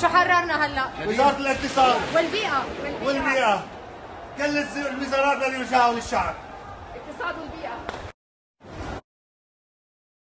شو حررنا هلا؟ وزارة الاقتصاد والبيئة والبيئة والبيئة. كل الوزارات اللي وجهها للشعب